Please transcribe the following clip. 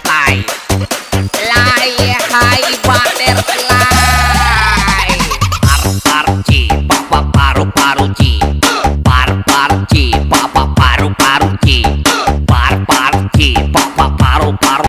tay Lai hai bader